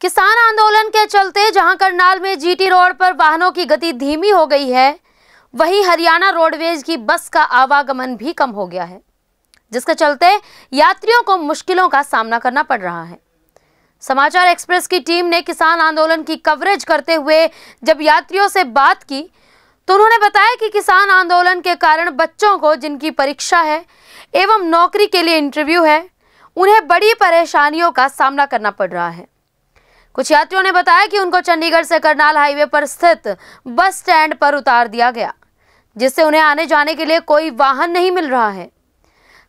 किसान आंदोलन के चलते जहाँ करनाल में जीटी रोड पर वाहनों की गति धीमी हो गई है, वहीं हरियाणा रोडवेज़ की बस का आवागमन भी कम हो गया है, जिसके चलते यात्रियों को मुश्किलों का सामना करना पड़ रहा है। समाचार एक्सप्रेस की टीम ने किसान आंदोलन की कवरेज करते हुए जब यात्रियों से बात की तो उन्होंने बताया कि किसान आंदोलन के कारण बच्चों को, जिनकी परीक्षा है एवं नौकरी के लिए इंटरव्यू है, उन्हें बड़ी परेशानियों का सामना करना पड़ रहा है। कुछ यात्रियों ने बताया कि उनको चंडीगढ़ से करनाल हाईवे पर स्थित बस स्टैंड पर उतार दिया गया, जिससे उन्हें आने जाने के लिए कोई वाहन नहीं मिल रहा है।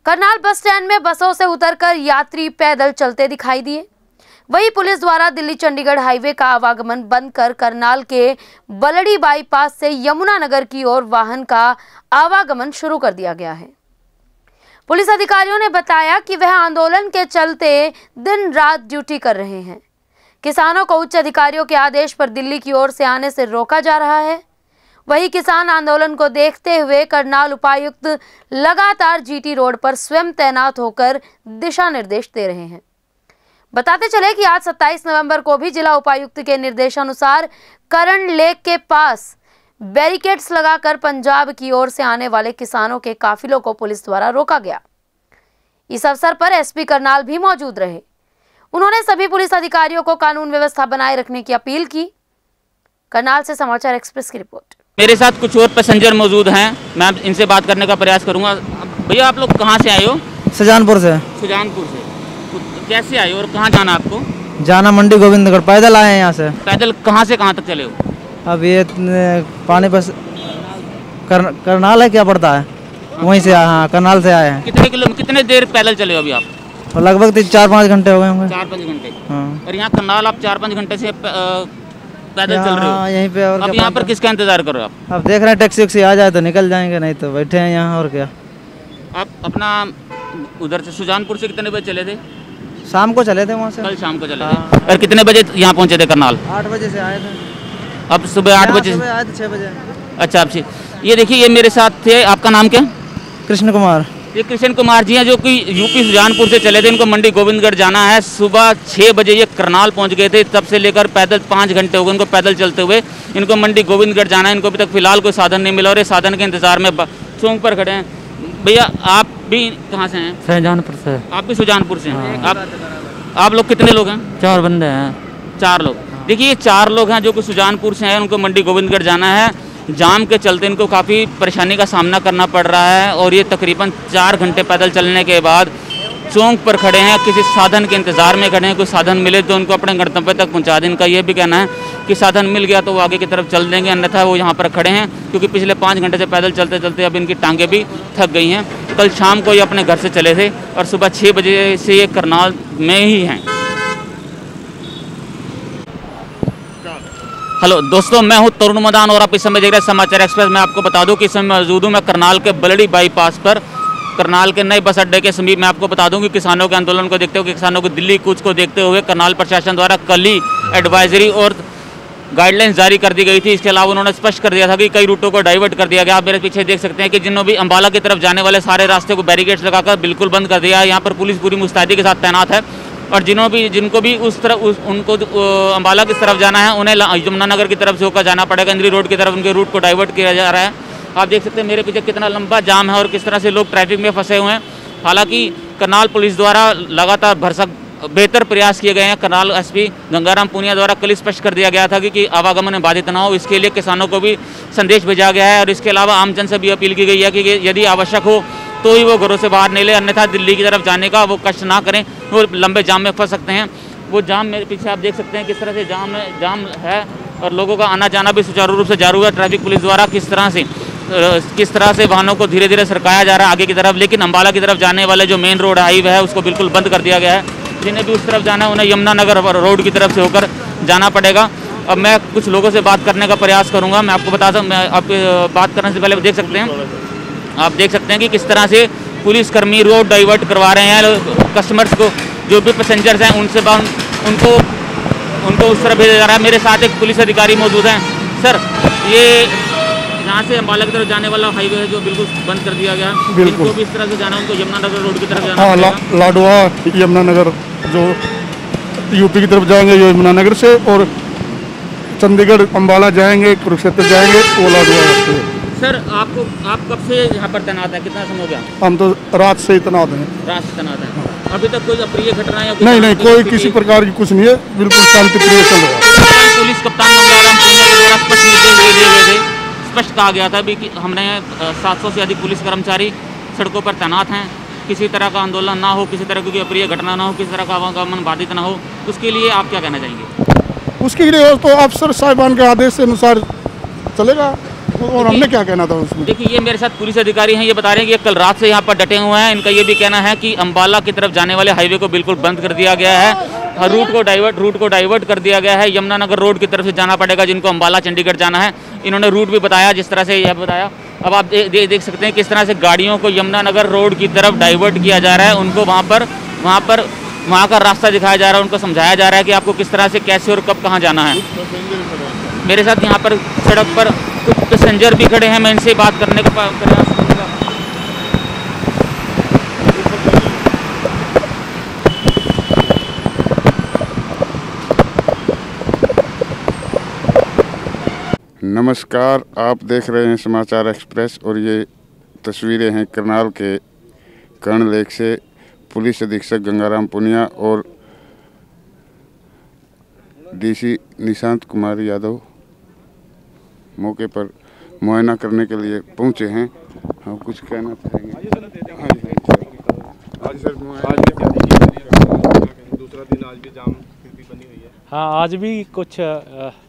करनाल बस स्टैंड में बसों से उतरकर यात्री पैदल चलते दिखाई दिए। वहीं पुलिस द्वारा दिल्ली चंडीगढ़ हाईवे का आवागमन बंद कर करनाल के बलड़ी बाईपास से यमुनानगर की ओर वाहन का आवागमन शुरू कर दिया गया है। पुलिस अधिकारियों ने बताया कि वह आंदोलन के चलते दिन रात ड्यूटी कर रहे हैं। किसानों को उच्च अधिकारियों के आदेश पर दिल्ली की ओर से आने से रोका जा रहा है। वहीं किसान आंदोलन को देखते हुए करनाल उपायुक्त लगातार जीटी रोड पर स्वयं तैनात होकर दिशा निर्देश दे रहे हैं। बताते चले कि आज 27 नवंबर को भी जिला उपायुक्त के निर्देशानुसार करण लेक के पास बैरिकेड्स लगाकर पंजाब की ओर से आने वाले किसानों के काफिलों को पुलिस द्वारा रोका गया। इस अवसर पर एसपी करनाल भी मौजूद रहे। उन्होंने सभी पुलिस अधिकारियों को कानून व्यवस्था बनाए रखने की अपील की। करनाल से समाचार एक्सप्रेस की रिपोर्ट। मेरे साथ कुछ और पैसेंजर मौजूद हैं। मैं इनसे बात करने का प्रयास करूँगा। भैया आप लोग कहाँ से आए हो? सुजानपुर से। सुजानपुर से। तो कैसे आए हो और कहाँ जाना आपको? जाना मंडी गोविंदगढ़। पैदल आए हैं यहाँ से। पैदल कहाँ से कहाँ तक चले हो? अब ये पानी बस कर, करनाल है क्या पड़ता है। वहीं से आए हाँ करनाल से आए हैं। कितने किलो कितने देर पैदल चले हो अभी आप? और लगभग तीन चार पाँच घंटे हो गए होंगे। चार पाँच घंटे। हाँ। और यहाँ करनाल आप चार पाँच घंटे से पैदल चल रहे हो? यहीं पे और अब यहाँ पर किसका इंतज़ार कर रहे हो आप? अब देख रहे हैं टैक्सी वैक्सी आ जाए तो निकल जाएँगे नहीं तो बैठे हैं यहाँ और क्या? आप अपना उधर से सुजानपुर से कितने बजे चले थे? शाम को चले थे वहाँ से। कल शाम को चले हाँ। थे और कितने बजे यहाँ पहुँचे थे करनाल आठ बजे से आए थे। अब सुबह आठ बजे आए थे छः बजे। अच्छा आपसे ये देखिए ये मेरे साथ थे। आपका नाम क्या? कृष्ण कुमार। ये कृष्ण कुमार जी हैं जो कि यूपी सुजानपुर से चले थे। इनको मंडी गोविंदगढ़ जाना है। सुबह छः बजे ये करनाल पहुँच गए थे। तब से लेकर पैदल पाँच घंटे हो गए इनको पैदल चलते हुए। इनको मंडी गोविंदगढ़ जाना है। इनको अभी तक फ़िलहाल कोई साधन नहीं मिला और ये साधन के इंतज़ार में चौक पर खड़े हैं। भैया आप भी कहाँ से हैं? शहजहानपुर से। आप भी सुजानपुर से हैं। आप आप लोग कितने लोग हैं? चार बंदे हैं। चार लोग। देखिए ये चार लोग हैं जो कि सुजानपुर से हैं। उनको मंडी गोविंदगढ़ जाना है। जाम के चलते इनको काफ़ी परेशानी का सामना करना पड़ रहा है और ये तकरीबन चार घंटे पैदल चलने के बाद चौंक पर खड़े हैं, किसी साधन के इंतज़ार में खड़े हैं, कोई साधन मिले तो उनको अपने गंतव्य तक पहुँचा दें। इनका ये भी कहना है कि साधन मिल गया तो वो आगे की तरफ़ चल देंगे, अन्यथा वो यहाँ पर खड़े हैं, क्योंकि पिछले पाँच घंटे से पैदल चलते चलते अब इनकी टांगें भी थक गई हैं। कल शाम को ये अपने घर से चले थे और सुबह छः बजे से ये करनाल में ही हैं। हेलो, दोस्तों, मैं हूँ तरुण मदान और आप इस समय देख रहे हैं समाचार एक्सप्रेस। मैं आपको बता दूँ कि इस समय मौजूद हूँ मैं करनाल के बलड़ी बाईपास पर। करनाल के नए बस अड्डे के समीप मैं आपको बता दूँ कि किसानों के आंदोलन को देखते हुए, किसानों को दिल्ली कूच को देखते हुए करनाल प्रशासन द्वारा कल ही एडवाइजरी और गाइडलाइंस जारी कर दी गई थी। इसके अलावा उन्होंने स्पष्ट कर दिया था कि कई रूटों को डाइवर्ट कर दिया गया। आप मेरे पीछे देख सकते हैं कि जिन्होंने भी अम्बाला की तरफ़ जाने वाले सारे रास्ते को बैरिकेड्स लगाकर बिल्कुल बंद कर दिया यहाँ पर पुलिस पूरी मुस्तैदी के साथ तैनात है। और जिन्हों भी जिनको भी उस तरफ़ उस, उनको अम्बाला की तरफ़ जाना है उन्हें यमुनानगर की तरफ़ से होकर जाना पड़ेगा इंद्री रोड की तरफ़ उनके रूट को डाइवर्ट किया जा रहा है। आप देख सकते हैं मेरे पीछे कितना लंबा जाम है और किस तरह से लोग ट्रैफ़िक में फंसे हुए हैं। हालाँकि करनाल पुलिस द्वारा लगातार भरसक बेहतर प्रयास किए गए हैं। करनाल एसपी गंगाराम पुनिया द्वारा कल स्पष्ट कर दिया गया था कि, कि आवागमन में बाधित ना हो। इसके लिए किसानों को भी संदेश भेजा गया है और इसके अलावा आमजन से भी अपील की गई है कि कि यदि आवश्यक हो तो ही वो घरों से बाहर नहीं ले अन्यथा दिल्ली की तरफ़ जाने का वो कष्ट ना करें, वो लंबे जाम में फंस सकते हैं। वो जाम मेरे पीछे आप देख सकते हैं किस तरह से जाम जाम है और लोगों का आना जाना भी सुचारू रूप से जारी है, ट्रैफ़िक पुलिस द्वारा किस तरह से किस तरह से वाहनों को धीरे धीरे सरकाया जा रहा है आगे की तरफ़, लेकिन अम्बाला की तरफ़ जाने वाले जो मेन रोड हाईवे है, उसको बिल्कुल बंद कर दिया गया है। जिन्हें भी उस तरफ़ जाना है, उन्हें यमुनानगर रोड की तरफ़ से होकर जाना पड़ेगा। अब मैं कुछ लोगों से बात करने का प्रयास करूँगा, मैं आपको बता दूँ मैं आप बात करने से पहले देख सकते हैं। आप देख सकते हैं कि किस तरह से पुलिसकर्मी रोड डाइवर्ट करवा रहे हैं कस्टमर्स को जो भी पैसेंजर्स हैं उनसे उनको उनको उस तरह भेजा जा रहा है मेरे साथ एक पुलिस अधिकारी मौजूद हैं सर ये यहाँ से अम्बाला की तरफ़ जाने वाला हाईवे है जो बिल्कुल बंद कर दिया गया है बिल्कुल। भी इस तरह से जाना उनको यमुनानगर रोड की तरफ़ जाना हाँ ला, लाडवा यमुनानगर जो यूपी की तरफ़ जाएँगे यमुनानगर से और चंडीगढ़ अम्बाला जाएँगे कुरुक्षेत्र जाएँगे वो से। सर आपको आप कब से यहाँ पर तैनात है? कितना समय हो गया? हम तो रात से इतना हैं। रात से तैनात है। अभी तक कोई अप्रिय घटना या नहीं नहीं कोई किसी प्रकार की कुछ नहीं है। बिल्कुल शांति प्रिय चल रहा है। पुलिस कप्तान मंगलाराम पुनिया के द्वारा स्पष्ट निर्देश दे दिए गए थे स्पष्ट कहा गया था कि हमने सात सौ से अधिक पुलिस कर्मचारी सड़कों पर तैनात हैं। किसी तरह का आंदोलन ना हो किसी तरह की अप्रिय घटना ना हो किसी तरह का आवागमन बाधित ना हो उसके लिए आप क्या कहना चाहेंगे? उसके लिए तो अफसर साहिबान के आदेश के अनुसार चलेगा। और हमने क्या कहना था उसमें? देखिए ये मेरे साथ पुलिस अधिकारी हैं ये बता रहे हैं कि ये कल रात से यहाँ पर डटे हुए हैं। इनका ये भी कहना है कि अम्बाला की तरफ़ जाने वाले हाईवे को बिल्कुल बंद कर दिया गया है। हर रूट को डाइवर्ट रूट को डाइवर्ट कर दिया गया है। यमुनानगर रोड की तरफ़ से जाना पड़ेगा जिनको अम्बाला चंडीगढ़ जाना है। इन्होंने रूट भी बताया जिस तरह से यह बताया। अब आप दे, दे, देख सकते हैं किस तरह से गाड़ियों को यमुनानगर रोड की तरफ़ डाइवर्ट किया जा रहा है। उनको वहाँ पर वहाँ पर वहाँ का रास्ता दिखाया जा रहा है उनको समझाया जा रहा है कि आपको किस तरह से कैसे और कब कहाँ जाना है। मेरे साथ यहाँ पर सड़क पर कुछ पैसेंजर भी खड़े हैं, मैं इनसे बात करने का प्रयास करूँगा। नमस्कार, आप देख रहे हैं समाचार एक्सप्रेस और ये तस्वीरें हैं करनाल के कर्ण लेक से पुलिस अधीक्षक गंगाराम पुनिया और डीसी निशांत कुमार यादव। मौके पर मुआयना करने के लिए पहुँचे हैं। हम कुछ कहना चाहेंगे? हाँ जी, हाँ। जी, सर। आज सर दूसरा दिन आज भी जाम बनी हुई है। हाँ आज भी कुछ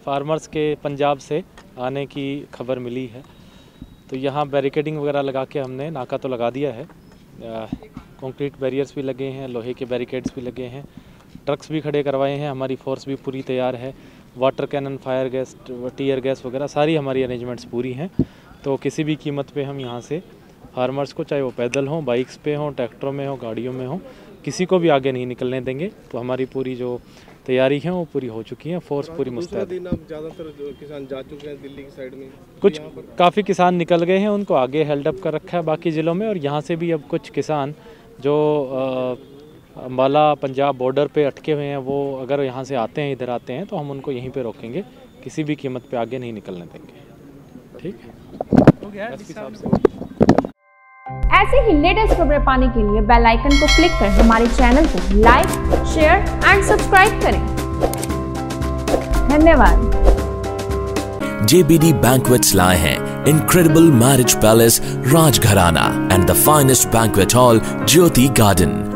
फार्मर्स के पंजाब से आने की खबर मिली है। तो यहाँ बैरिकेडिंग वगैरह लगा के हमने नाका तो लगा दिया है। कंक्रीट बैरियर्स भी लगे हैं लोहे के बैरिकेड्स भी लगे हैं। ट्रक्स भी खड़े करवाए हैं हमारी फोर्स भी पूरी तैयार है। Water cannon fire gas tear gas वगैरह सारी हमारी अरेंजमेंट्स पूरी हैं। तो किसी भी कीमत पे हम यहाँ से फार्मर्स को चाहे वो पैदल हों बाइक्स पे हों ट्रैक्टरों में हों गाड़ियों में हों किसी को भी आगे नहीं निकलने देंगे। तो हमारी पूरी जो तैयारी है वो पूरी हो चुकी है फोर्स पूरी मुस्तैद है। दिन अब ज़्यादातर किसान जा चुके हैं दिल्ली की साइड में कुछ काफ़ी किसान निकल गए हैं उनको आगे हेल्डअप कर रखा है बाकी ज़िलों में और यहाँ से भी अब कुछ किसान जो अ, अम्बाला पंजाब बॉर्डर पे अटके हुए हैं वो अगर यहाँ से आते हैं इधर आते हैं तो हम उनको यहीं पे रोकेंगे किसी भी कीमत पे आगे नहीं निकलने देंगे। ठीक है? ऐसे ही लेटेस्ट खबरें पाने के लिए बेल आइकन को क्लिक कर हमारे चैनल को लाइक शेयर एंड सब्सक्राइब करें। धन्यवाद। JBD Banquets lie हैं incredible marriage palace Rajgharana and the finest banquet hall Jyoti Garden.